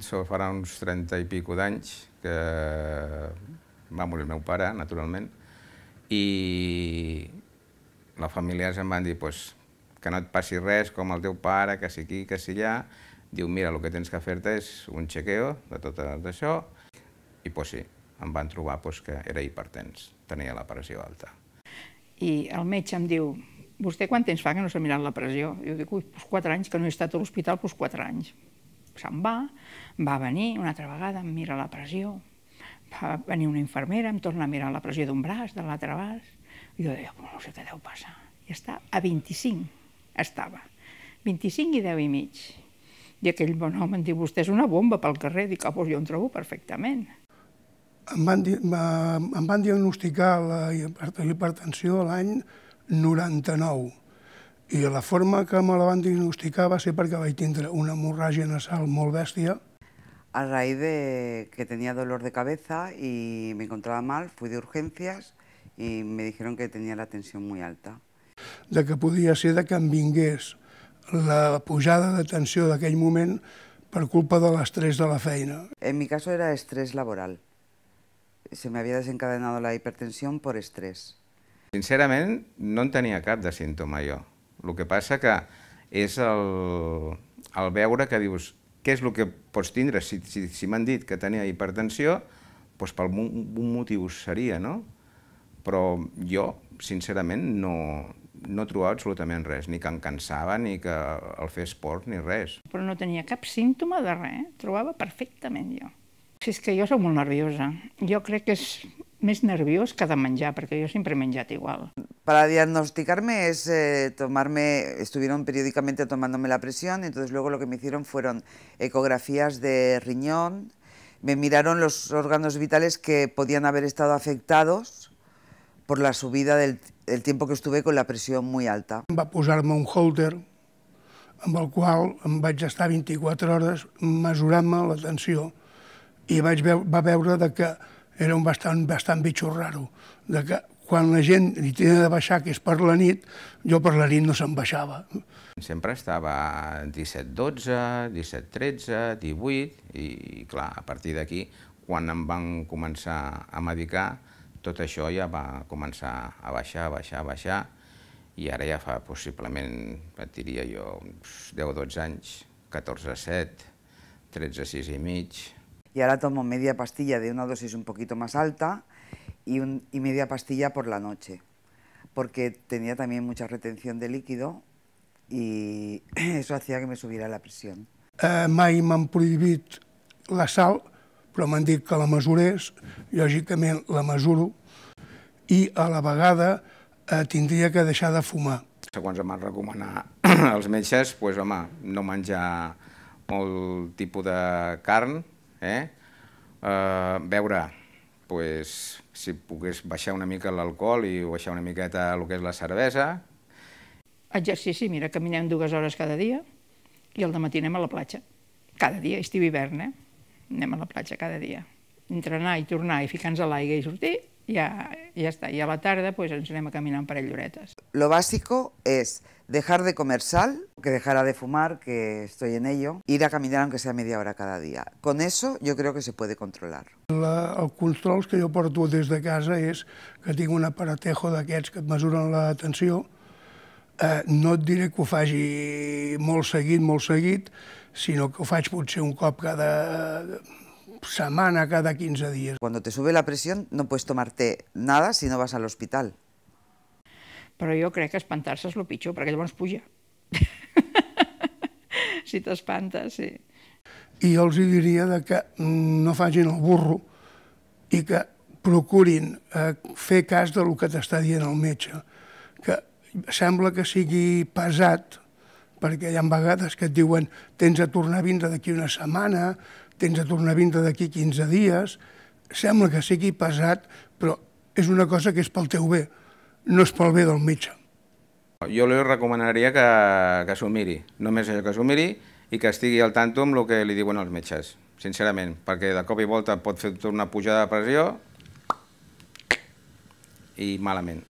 Això farà uns 30 i pico d'anys que va morir el meu pare, naturalment, i la família em van dir pues, que no et passi res com el teu pare, que si aquí, que si allà. Diu, mira, el que tens que fer-te és un chequeo de tot això. I pues sí, em van trobar pues, que era hipertens, tenia la pressió alta. I el metge em diu, vostè quant temps fa que no s'ha mirat la pressió? Jo dic, ui, doncs quatre anys, que no he estat a l'hospital, doncs quatre anys. Se'n va, va venir una altra vegada, em mira la pressió, va venir una infermera, em torna a mirar la pressió d'un braç, de l'altre braç, i jo deia, no sé què deu passar. I està a 25, estava. 25 i 10 i mig. I aquell bon home em diu, vostè és una bomba pel carrer. Dic, ah, doncs jo em trobo perfectament. Em van, em van diagnosticar la hipertensió l'any 99 i la forma que me la van diagnosticar va ser perquè vaig tindre una hemorràgia nasal molt bèstia. A raíz de que tenía dolor de cabeza y me encontraba mal, fui de urgencias y me dijeron que tenía la tensión muy alta. De que podia ser de que em vingués la pujada de tensió d'aquell moment per culpa de l'estrès de la feina. En mi caso era estrés laboral. Se me había desencadenado la hipertensión por estrés. Sincerament, no en tenia cap de símptoma jo. El que passa que és el, el veure que dius què és el que pots tindre. Si, si, si m'han dit que tenia hipertensió, doncs per un motiu seria, no? Però jo, sincerament, no, no trobava absolutament res, ni que em cansava, ni que el fer esport, ni res. Però no tenia cap símptoma de res, trobava perfectament jo. Si és que jo sóc molt nerviosa. Jo crec que és més nerviós que de menjar, perquè jo sempre he menjat igual. Para diagnosticarme es eh, tomarme, estuvieron periódicamente tomándome la presión, entonces luego lo que me hicieron fueron ecografías de riñón, me miraron los órganos vitales que podían haber estado afectados por la subida del, del tiempo que estuve con la pressió muy alta. Va posar-me un holter amb el qual em vaig estar 24 hores mesurant-me la tensió i vaig veu va veure de que era un bastant, bastant bitxo raro, de que quan la gent li té de baixar, que és per la nit, jo per la nit no se'n baixava. Sempre estava 17-12, 17-13, 18, i clar, a partir d'aquí, quan em van començar a medicar, tot això ja va començar a baixar, a baixar, a baixar, i ara ja fa possiblement, et diria jo, uns 10-12 anys, 14-7, 13-6 i mig, y ahora tomo media pastilla de una dosis un poquito más alta y, un, y media pastilla por la noche, porque tenía también mucha retención de líquido y eso hacía que me subiera la pressió. Eh, mai m'han prohibit la sal, però m'han dit que la mesurés, lògicament la mesuro, i a la vegada eh, tindria que deixar de fumar. Segons em van recomanar els metges, pues, home, no menjar molt tipus de carn, eh? Uh, veure, pues, si pogués baixar una mica l'alcohol i baixar una miqueta el que és la cervesa. Exercici, mira, caminem dues hores cada dia i al matí anem a la platja. Cada dia, estiu i hivern, eh? Anem a la platja cada dia. Entrenar i tornar i ficar-nos a l'aigua i sortir, ja, ja està. I a la tarda pues, ens anem a caminar un parell d'horetes. Lo básico es dejar de comer sal, que dejara de fumar, que estoy en ello, ir a caminar aunque sea media hora cada día. Con eso yo creo que se puede controlar. La, el controls que jo porto des de casa és que tinc un aparatejo d'aquests que et mesuren la tensió. Eh, no et diré que ho faci molt seguit, molt seguit, sinó que ho faig potser un cop cada semana, cada 15 días. Cuando te sube la presión no puedes tomarte nada si no vas al hospital. Però jo crec que espantar-se és el pitjor, perquè llavors puja. Si t'espantes, sí. I jo els diria de que no facin el burro i que procurin eh, fer cas del que t'està dient el metge, que sembla que sigui pesat, perquè hi ha vegades que et diuen tens a tornar a vindre d'aquí una setmana, tens a tornar a vindre d'aquí 15 dies, sembla que sigui pesat, però és una cosa que és pel teu bé, no és pel bé del metge. Jo li recomanaria que, que s'ho miri, només això, que s'ho miri i que estigui al tanto amb el que li diuen els metges, sincerament, perquè de cop i volta pot fer una pujada de pressió i malament.